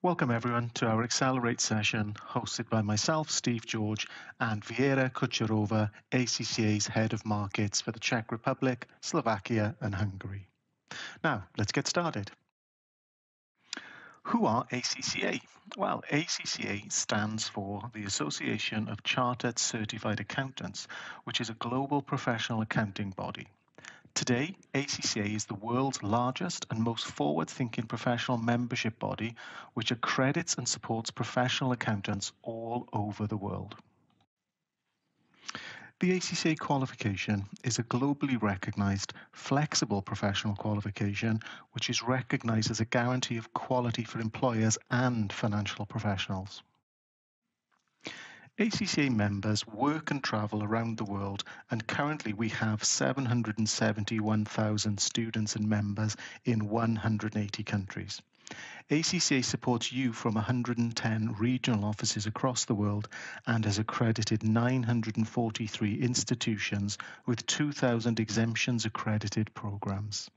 Welcome everyone to our Accelerate session hosted by myself, Steve George, and Viera Kucherova, ACCA's Head of Markets for the Czech Republic, Slovakia and Hungary. Now, let's get started. Who are ACCA? Well, ACCA stands for the Association of Chartered Certified Accountants, which is a global professional accounting body. Today, ACCA is the world's largest and most forward thinking professional membership body which accredits and supports professional accountants all over the world. The ACCA qualification is a globally recognized, flexible professional qualification which is recognized as a guarantee of quality for employers and financial professionals. ACCA members work and travel around the world, and currently we have 771,000 students and members in 180 countries. ACCA supports you from 110 regional offices across the world and has accredited 943 institutions with 2,000 exemptions accredited programs.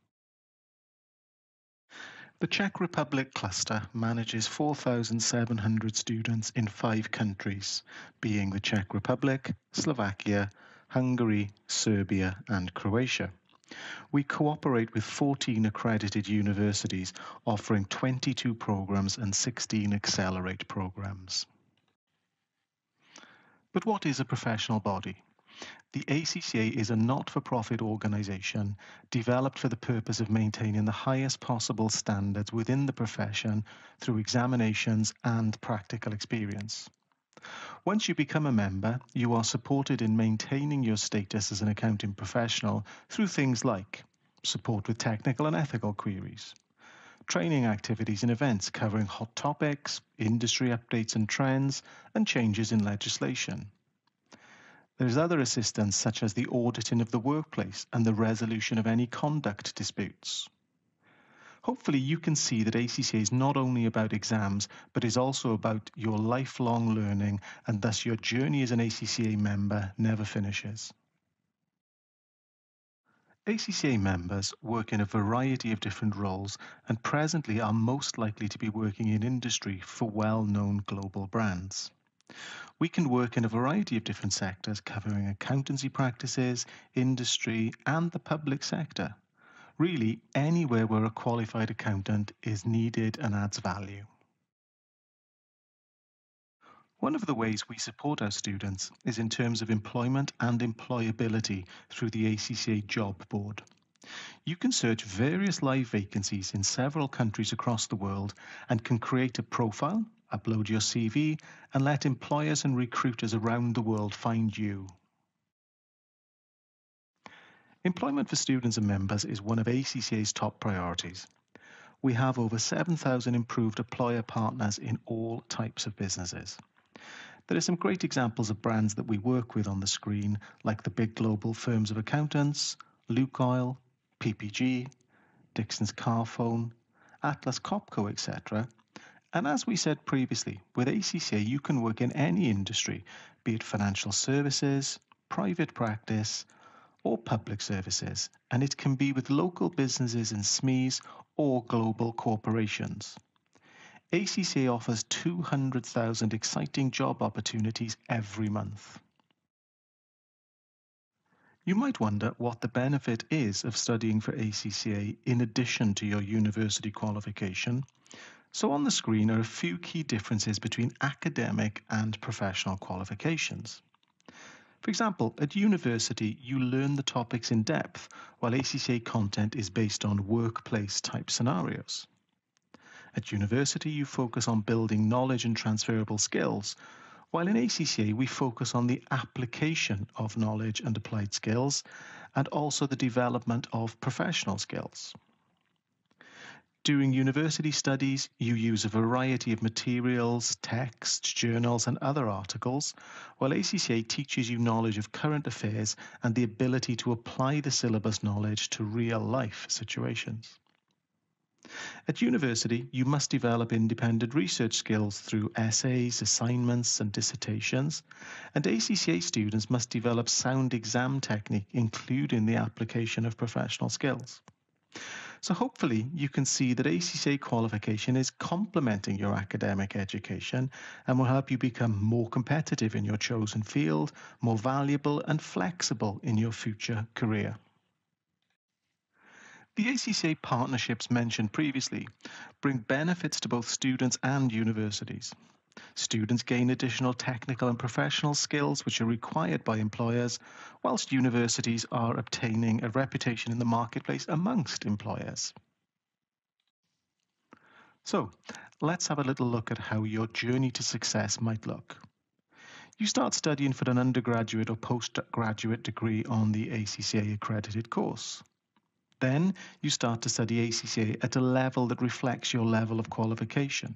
The Czech Republic cluster manages 4,700 students in five countries, being the Czech Republic, Slovakia, Hungary, Serbia, and Croatia. We cooperate with 14 accredited universities offering 22 programs and 16 Accelerate programs. But what is a professional body? The ACCA is a not for profit organisation developed for the purpose of maintaining the highest possible standards within the profession through examinations and practical experience. Once you become a member, you are supported in maintaining your status as an accounting professional through things like support with technical and ethical queries, training activities and events covering hot topics, industry updates and trends, and changes in legislation there's other assistance such as the auditing of the workplace and the resolution of any conduct disputes. Hopefully, you can see that ACCA is not only about exams, but is also about your lifelong learning, and thus your journey as an ACCA member never finishes. ACCA members work in a variety of different roles and presently are most likely to be working in industry for well known global brands. We can work in a variety of different sectors covering accountancy practices, industry, and the public sector. Really, anywhere where a qualified accountant is needed and adds value. One of the ways we support our students is in terms of employment and employability through the ACCA Job Board. You can search various live vacancies in several countries across the world and can create a profile upload your CV, and let employers and recruiters around the world find you. Employment for students and members is one of ACCA's top priorities. We have over 7,000 improved employer partners in all types of businesses. There are some great examples of brands that we work with on the screen, like the big global firms of accountants, Lukoil, PPG, Dixons Carphone, Atlas Copco, etc., and as we said previously, with ACCA, you can work in any industry, be it financial services, private practice, or public services, and it can be with local businesses and SMEs or global corporations. ACCA offers 200,000 exciting job opportunities every month. You might wonder what the benefit is of studying for ACCA in addition to your university qualification, so on the screen are a few key differences between academic and professional qualifications. For example, at university, you learn the topics in depth, while ACCA content is based on workplace type scenarios. At university, you focus on building knowledge and transferable skills, while in ACCA, we focus on the application of knowledge and applied skills, and also the development of professional skills. During university studies, you use a variety of materials, texts, journals, and other articles, while ACCA teaches you knowledge of current affairs and the ability to apply the syllabus knowledge to real life situations. At university, you must develop independent research skills through essays, assignments, and dissertations, and ACCA students must develop sound exam technique, including the application of professional skills. So hopefully you can see that ACCA qualification is complementing your academic education and will help you become more competitive in your chosen field, more valuable and flexible in your future career. The ACCA partnerships mentioned previously bring benefits to both students and universities. Students gain additional technical and professional skills which are required by employers, whilst universities are obtaining a reputation in the marketplace amongst employers. So, let's have a little look at how your journey to success might look. You start studying for an undergraduate or postgraduate degree on the ACCA accredited course. Then you start to study ACCA at a level that reflects your level of qualification.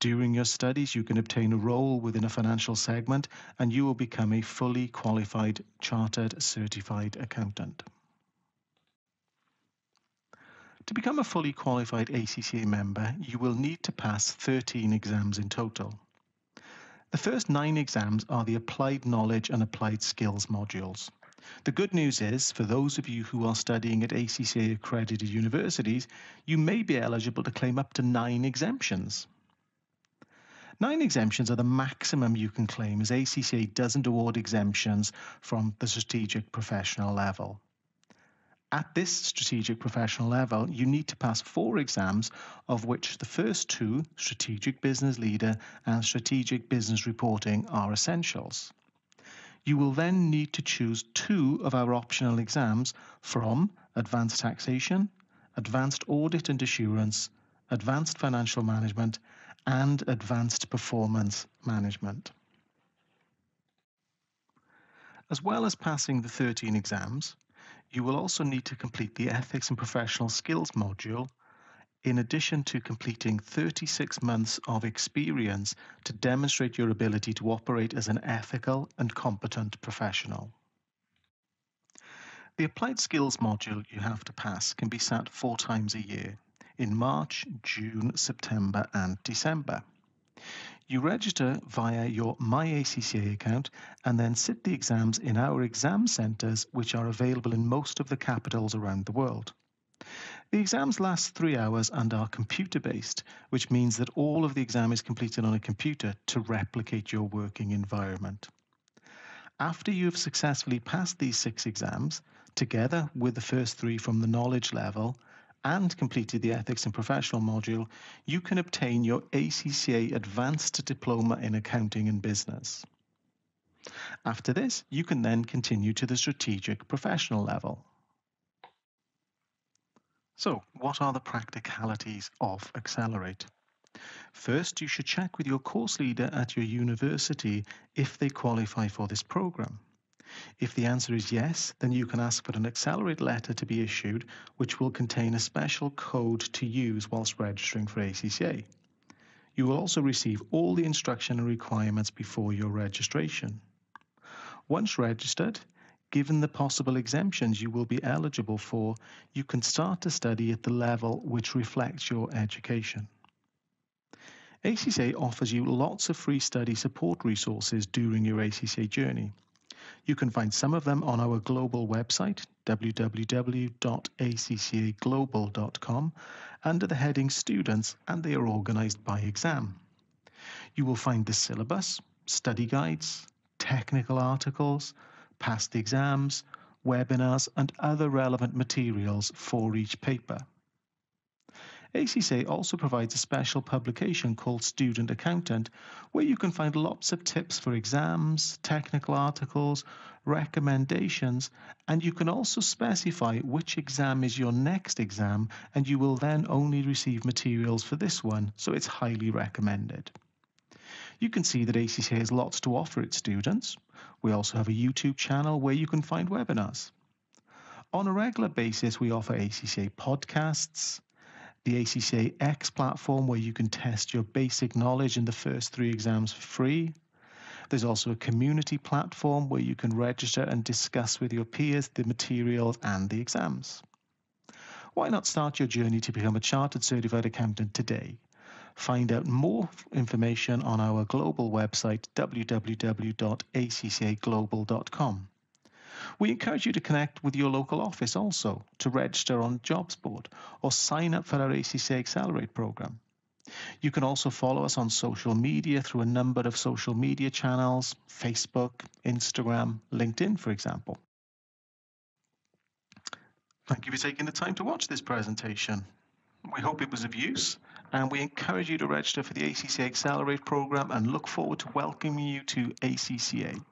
During your studies, you can obtain a role within a financial segment and you will become a fully qualified chartered certified accountant. To become a fully qualified ACCA member, you will need to pass 13 exams in total. The first nine exams are the Applied Knowledge and Applied Skills modules. The good news is, for those of you who are studying at ACCA accredited universities, you may be eligible to claim up to nine exemptions. Nine exemptions are the maximum you can claim as ACCA doesn't award exemptions from the strategic professional level. At this strategic professional level, you need to pass four exams, of which the first two, Strategic Business Leader and Strategic Business Reporting, are essentials. You will then need to choose two of our optional exams from Advanced Taxation, Advanced Audit and Assurance, Advanced Financial Management, and advanced performance management. As well as passing the 13 exams, you will also need to complete the Ethics and Professional Skills module in addition to completing 36 months of experience to demonstrate your ability to operate as an ethical and competent professional. The Applied Skills module you have to pass can be sat four times a year in March, June, September, and December. You register via your MyACCA account and then sit the exams in our exam centres, which are available in most of the capitals around the world. The exams last three hours and are computer based, which means that all of the exam is completed on a computer to replicate your working environment. After you have successfully passed these six exams, together with the first three from the knowledge level, and completed the Ethics and Professional module, you can obtain your ACCA Advanced Diploma in Accounting and Business. After this, you can then continue to the Strategic Professional level. So, what are the practicalities of Accelerate? First, you should check with your course leader at your university if they qualify for this program. If the answer is yes, then you can ask for an Accelerate letter to be issued, which will contain a special code to use whilst registering for ACCA. You will also receive all the instruction and requirements before your registration. Once registered, given the possible exemptions you will be eligible for, you can start to study at the level which reflects your education. ACCA offers you lots of free study support resources during your ACCA journey. You can find some of them on our global website, www.accaglobal.com, under the heading Students, and they are organized by exam. You will find the syllabus, study guides, technical articles, past exams, webinars, and other relevant materials for each paper. ACCA also provides a special publication called Student Accountant, where you can find lots of tips for exams, technical articles, recommendations, and you can also specify which exam is your next exam, and you will then only receive materials for this one, so it's highly recommended. You can see that ACCA has lots to offer its students. We also have a YouTube channel where you can find webinars. On a regular basis, we offer ACCA podcasts, the ACCA X platform where you can test your basic knowledge in the first three exams for free. There's also a community platform where you can register and discuss with your peers the materials and the exams. Why not start your journey to become a Chartered Certified Accountant today? Find out more information on our global website www.accaglobal.com. We encourage you to connect with your local office also to register on Jobs Board or sign up for our ACCA Accelerate program. You can also follow us on social media through a number of social media channels Facebook, Instagram, LinkedIn, for example. Thank you for taking the time to watch this presentation. We hope it was of use and we encourage you to register for the ACCA Accelerate program and look forward to welcoming you to ACCA.